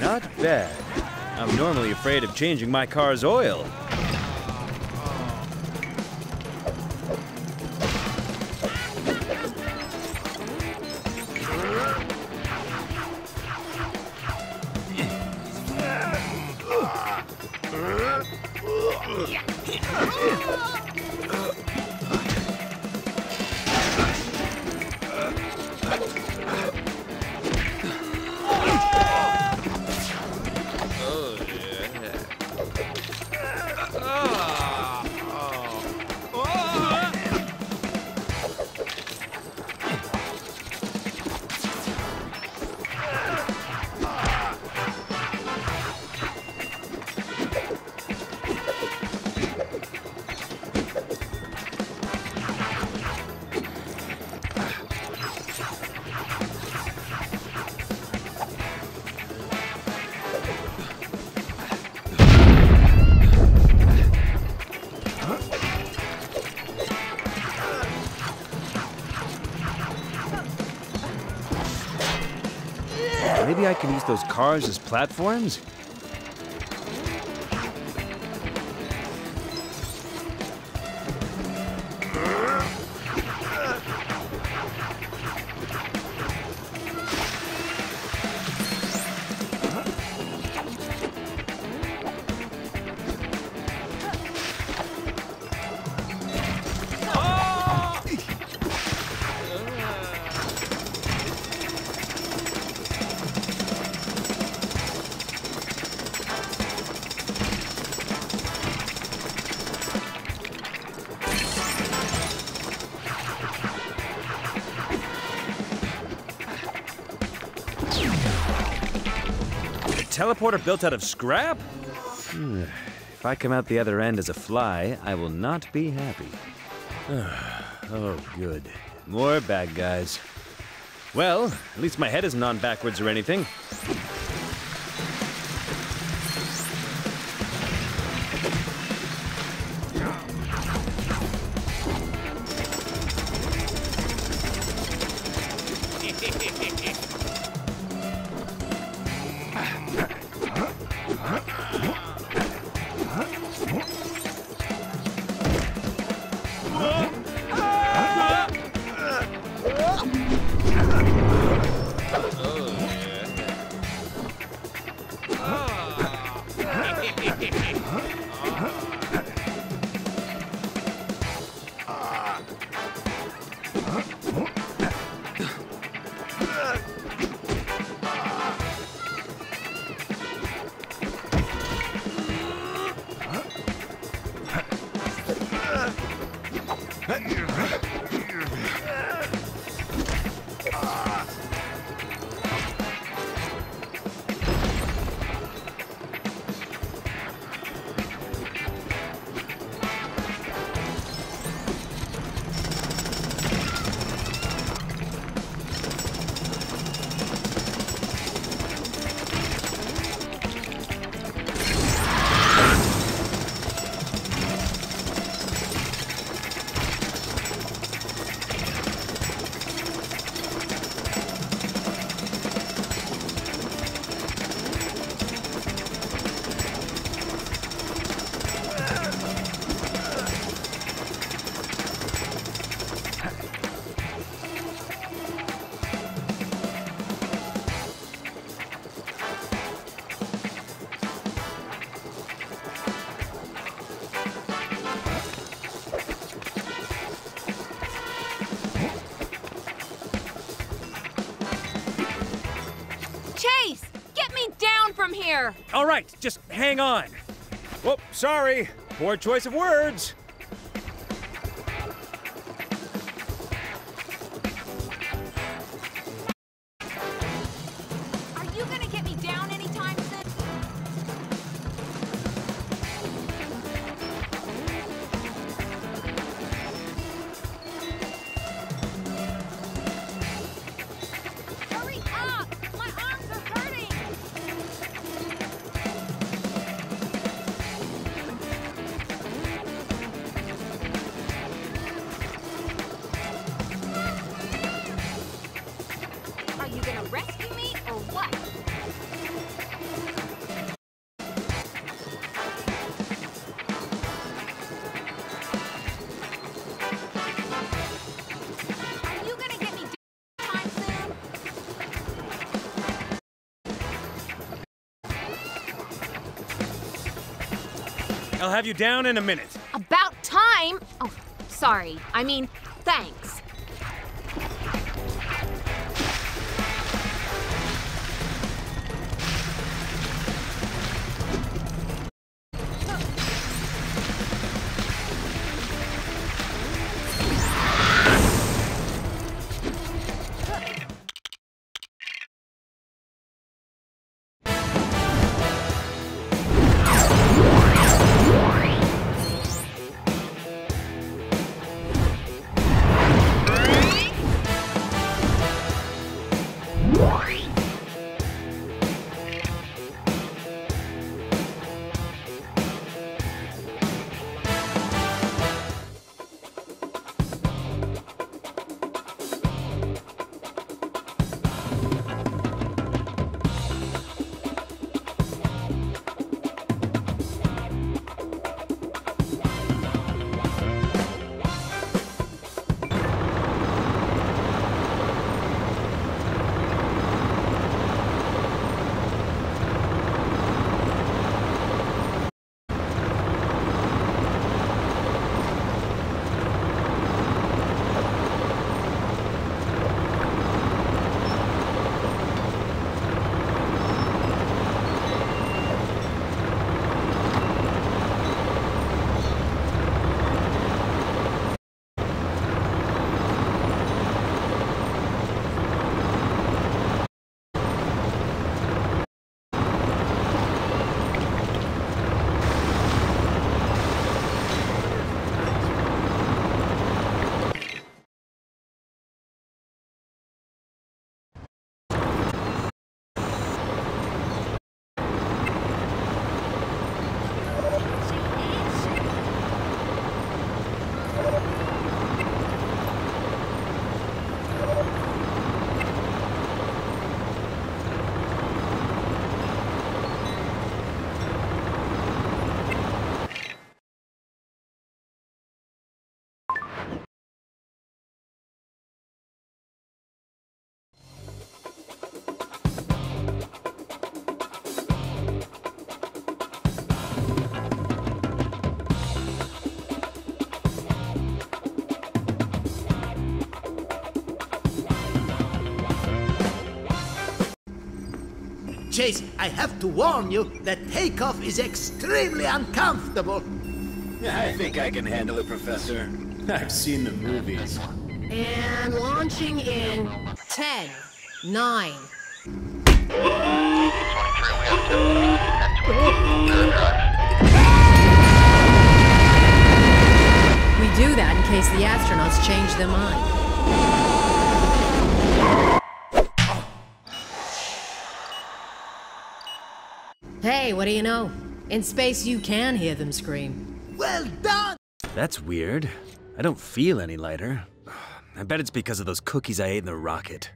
Not bad. I'm normally afraid of changing my car's oil. ハハハハ! Maybe I can use those cars as platforms? Teleporter built out of scrap? if I come out the other end as a fly, I will not be happy. oh, good. More bad guys. Well, at least my head isn't on backwards or anything. From! All right, just hang on. Whoop, sorry. Poor choice of words. I'll have you down in a minute. About time! Oh, sorry. I mean, thanks. Chase, I have to warn you that takeoff is extremely uncomfortable. I think I can handle it, Professor. I've seen the movies. And launching in 10, 9. We do that in case the astronauts change their mind. Hey, what do you know? In space, you can hear them scream. Well done! That's weird. I don't feel any lighter. I bet it's because of those cookies I ate in the rocket.